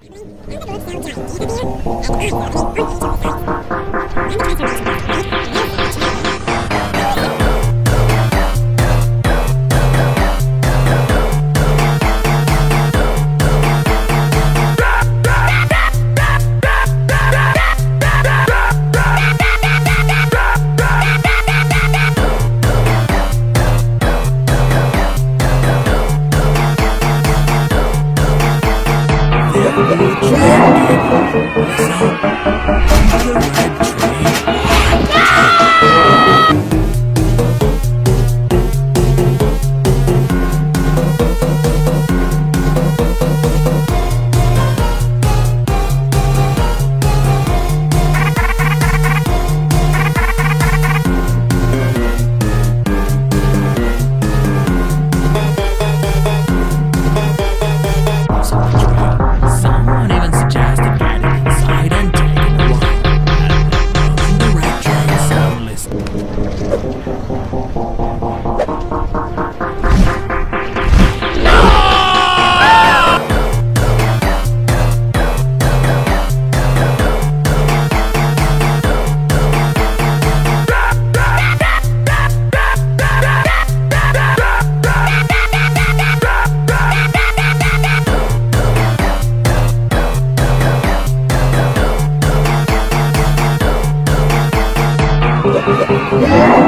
Someone Yeah.